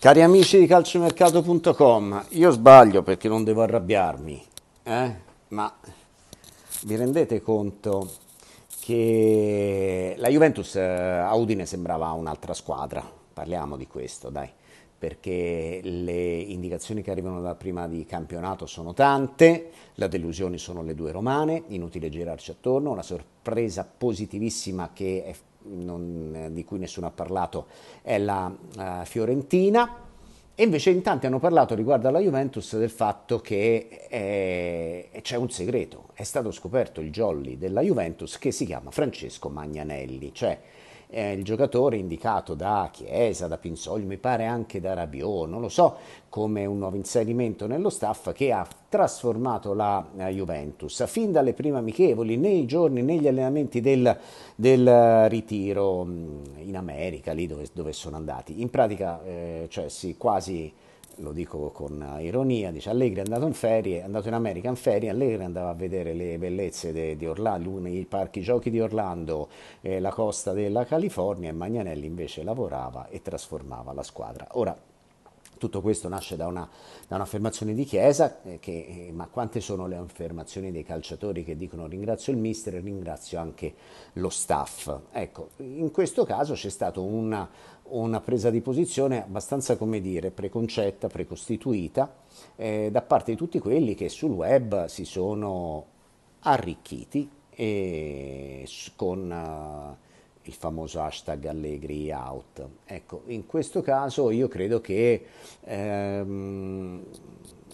Cari amici di calciomercato.com, io sbaglio perché non devo arrabbiarmi, eh? ma vi rendete conto che la Juventus eh, a Udine sembrava un'altra squadra, parliamo di questo, dai, perché le indicazioni che arrivano da prima di campionato sono tante, le delusioni sono le due romane, inutile girarci attorno, una sorpresa positivissima che è non, di cui nessuno ha parlato, è la uh, Fiorentina. E invece in tanti hanno parlato riguardo alla Juventus del fatto che eh, c'è un segreto, è stato scoperto il jolly della Juventus che si chiama Francesco Magnanelli, cioè eh, il giocatore indicato da Chiesa, da Pinsoglio, mi pare anche da Rabiot, non lo so, come un nuovo inserimento nello staff che ha trasformato la eh, Juventus fin dalle prime amichevoli, nei giorni, negli allenamenti del, del ritiro mm, in America, lì dove, dove sono andati. In pratica, eh, cioè sì, quasi lo dico con ironia, dice Allegri è andato in ferie, è andato in America in ferie, Allegri andava a vedere le bellezze de, di Orlando, i parchi giochi di Orlando, eh, la costa della California e Magnanelli invece lavorava e trasformava la squadra. Ora, tutto questo nasce da, una, da un'affermazione di Chiesa, eh, che, eh, ma quante sono le affermazioni dei calciatori che dicono ringrazio il mister e ringrazio anche lo staff? Ecco, in questo caso c'è stata una, una presa di posizione abbastanza, come dire, preconcetta, precostituita eh, da parte di tutti quelli che sul web si sono arricchiti e con... Il famoso hashtag Allegri out. Ecco, in questo caso io credo che ehm,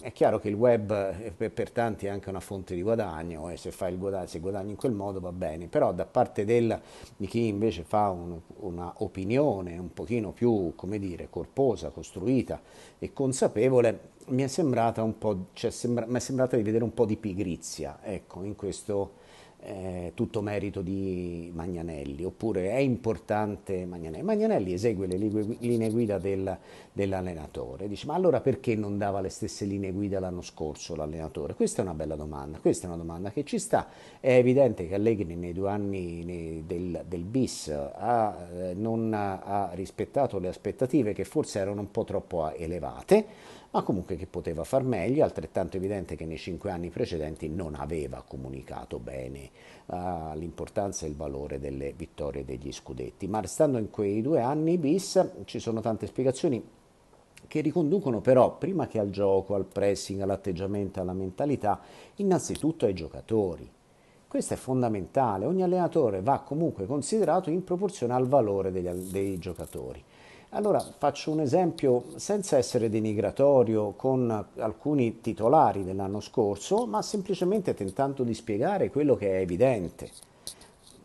è chiaro che il web per, per, tanti è anche una fonte di guadagno e se, fai il guadagno, se guadagni in quel modo va bene, però da parte del, di chi invece fa un, una opinione un pochino più, come dire, corposa, costruita e consapevole, mi è sembrata un po', cioè sembra, mi è sembrata di vedere un po' di pigrizia, ecco, in questo eh, tutto merito di Magnanelli, oppure è importante Magnanelli. Magnanelli esegue le linee guida del, dell'allenatore, dice ma allora perché non dava le stesse linee guida l'anno scorso l'allenatore? Questa è una bella domanda, questa è una domanda che ci sta, è evidente che Allegri nei due anni del, del bis ha, eh, non ha rispettato le aspettative che forse erano un po' troppo elevate, ma comunque che poteva far meglio, altrettanto evidente che nei cinque anni precedenti non aveva comunicato bene uh, l'importanza e il valore delle vittorie degli scudetti. Ma restando in quei due anni bis ci sono tante spiegazioni che riconducono però, prima che al gioco, al pressing, all'atteggiamento, alla mentalità, innanzitutto ai giocatori. Questo è fondamentale, ogni allenatore va comunque considerato in proporzione al valore degli, dei giocatori. Allora faccio un esempio senza essere denigratorio con alcuni titolari dell'anno scorso, ma semplicemente tentando di spiegare quello che è evidente.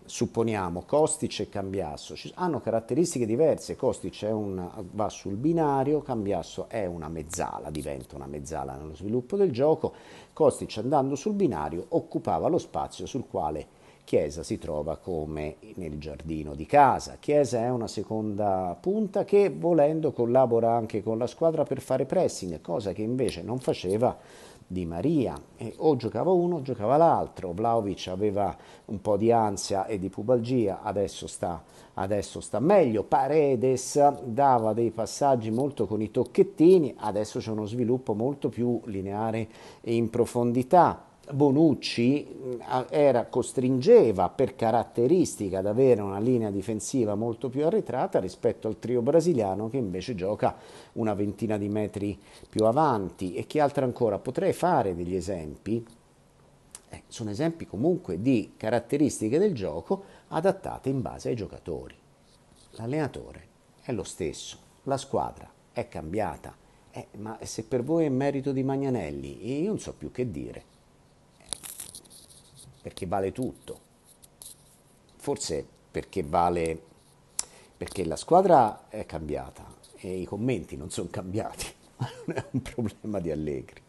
Supponiamo Kostic e Cambiasso. Hanno caratteristiche diverse, Kostic un, va sul binario, Cambiasso è una mezzala, diventa una mezzala nello sviluppo del gioco, Kostic andando sul binario occupava lo spazio sul quale Chiesa si trova come nel giardino di casa. Chiesa è una seconda punta che volendo collabora anche con la squadra per fare pressing, cosa che invece non faceva Di Maria. E o giocava uno o giocava l'altro. Vlaovic aveva un po' di ansia e di pubalgia, adesso sta, adesso sta meglio. Paredes dava dei passaggi molto con i tocchettini, adesso c'è uno sviluppo molto più lineare e in profondità. Bonucci era, costringeva per caratteristica ad avere una linea difensiva molto più arretrata rispetto al trio brasiliano che invece gioca una ventina di metri più avanti. E che altro ancora? Potrei fare degli esempi. Eh, sono esempi comunque di caratteristiche del gioco adattate in base ai giocatori. L'allenatore è lo stesso la squadra è cambiata. Eh, ma se per voi è merito di Magnanelli io non so più che dire perché vale tutto. Forse perché vale perché la squadra è cambiata e i commenti non sono cambiati, non è un problema di Allegri.